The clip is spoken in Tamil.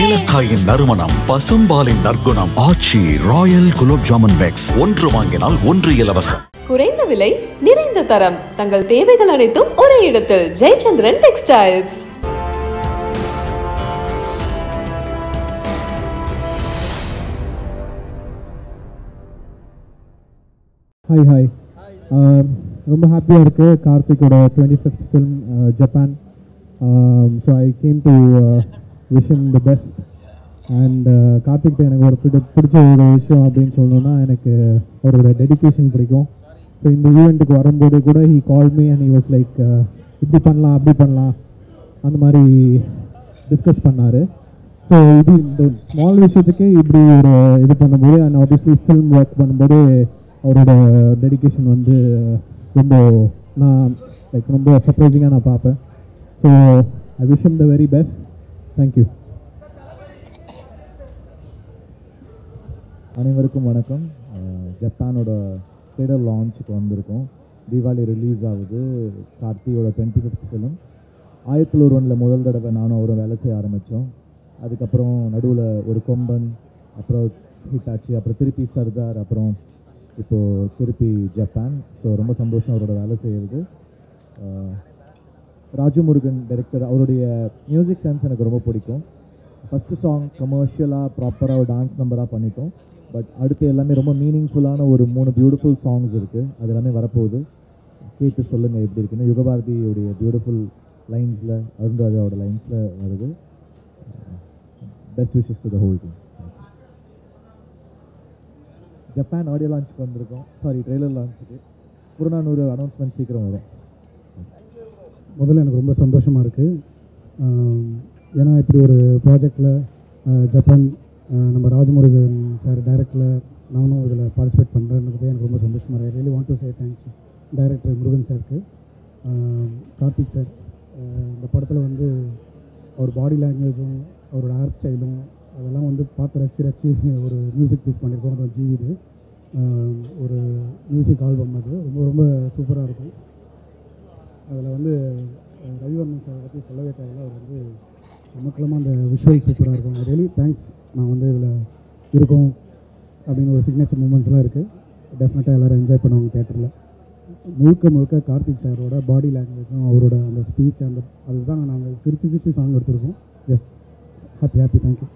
ஏலக்காயின் நறுமணம் பசும்பாலின் நற்குணம் ஆச்சி ராயல் குலோப் ஜாமுன் பேக்ஸ் ஒன்று வாங்கினால் ஒன்று இலவசம். குறைந்த விலை நிறைந்த தரம். தங்கள் தேவைகள் அனைத்தும் ஒரே இடத்தில். ஜெயச்சந்திரன் டெக்ஸ்டைல்ஸ் ஹாய் ஹாய் ரொம்ப ஹாப்பியாக இருக்குது கார்த்திக்கோட twenty fifth film Japan so I came to wish them the best and கார்த்திக்கிட்ட எனக்கு ஒரு பிடி பிடிச்ச ஒரு விஷயம் அப்படின்னு சொல்லணும்னா எனக்கு அவரோட டெடிகேஷன் பிடிக்கும். ஸோ இந்த ஈவெண்ட்டுக்கு வரும்போது கூட he call me and he was like இப்படி பண்ணலாம் அப்படி பண்ணலாம். அந்த மாதிரி டிஸ்கஸ் பண்ணார். ஸோ இது இந்த ஸ்மால் விஷயத்துக்கே இப்படி ஒரு இது பண்ணும்போது அண்ட் ஆப்வியஸ்லி ஃபில்ம் ஒர்க் பண்ணும்போது அவரோட டெடிகேஷன் வந்து ரொம்ப நான் லைக் ரொம்ப சர்ப்ரைசிங்காக நான் பார்ப்பேன். So I wish the very best thank you அனைவருக்கும் வணக்கம். ஜப்பானோட ட்ரேடர் லான்ச்சுக்கு வந்திருக்கோம். தீபாவளி ரிலீஸ் ஆகுது. கார்த்தியோட டுவெண்ட்டி ஃபிஃப்த் ஃபிலிம் ஆயிரத்தில் ஒருவனில் முதல் தடவை நானும் அவரும் வேலை செய்ய ஆரம்பித்தோம் அதுக்கப்புறம் நடுவில் ஒரு கொம்பன் அப்புறம் ஹிட் ஆச்சு அப்புறம் திருப்பி சர்தார் அப்புறம் இப்போது திருப்பி ஜப்பான். ஸோ ரொம்ப சந்தோஷம் அவரோட வேலை செய்கிறது ராஜமுருகன் டைரக்டர் அவருடைய மியூசிக் சென்ஸ் எனக்கு ரொம்ப பிடிக்கும். ஃபஸ்ட்டு சாங் கமர்ஷியலாக ப்ராப்பராக ஒரு டான்ஸ் நம்பராக பண்ணிட்டோம். பட் அடுத்து எல்லாமே ரொம்ப மீனிங்ஃபுல்லான ஒரு மூணு பியூட்டிஃபுல் சாங்ஸ் இருக்குது அது எல்லாமே வரப்போகுது. கேட்டு சொல்லுங்கள் எப்படி இருக்குன்னு. யுகபாரதியுடைய பியூட்டிஃபுல் லைன்ஸில் அருண்ராஜாவோட லைன்ஸில் வருது. Best wishes to the whole team Japan audio லான்ச்சுக்கு வந்திருக்கோம். சாரி ட்ரெய்லர் லான்ச்சுக்கு புறநானூறு அனௌன்ஸ்மெண்ட் சீக்கிரம் வரும். முதல்ல எனக்கு ரொம்ப சந்தோஷமாக இருக்குது ஏன்னா இப்படி ஒரு ப்ராஜெக்டில் ஜப்பான் நம்ம ராஜமுருகன் சார் டைரக்டில் நானும் இதில் பார்ட்டிசிபேட் பண்ணுறேன்றது எனக்கு ரொம்ப சந்தோஷமாக இருக்குது really want to say thanks director Murugan சாருக்கு கார்த்திக் சார் இந்த படத்தில் வந்து அவர் பாடி லாங்குவேஜும் அவரோட ஹேர் ஸ்டைலும் அதெல்லாம் வந்து பார்த்து ரசித்து ரசித்து ஒரு மியூசிக் பீஸ் பண்ணியிருக்கோம். அது ஜீவிது ஒரு மியூசிக் ஆல்பம் அது. ரொம்ப ரொம்ப சூப்பராக இருக்கும். அதில் வந்து ரவிவர்மன் சாரை பற்றி சொல்லவே தேவையில்ல. அவர் வந்து மக்களமாக அந்த விஷுவல் சூப்பராக இருக்கும். ரியலி தேங்க்ஸ் நான் வந்து இதில் இருக்கோம் அப்படின்னு ஒரு சிக்னேச்சர் மூமெண்ட்ஸ்லாம் இருக்குது டெஃபினட்டாக எல்லோரும் என்ஜாய் பண்ணுவாங்க தேட்டரில் முழுக்க முழுக்க கார்த்திக் சாரோட பாடி லாங்குவேஜும் அவரோட அந்த ஸ்பீச் அந்த அதுதான் நாங்கள் சிரித்து சிரித்து சாங் எடுத்திருக்கோம். Just happy happy thank you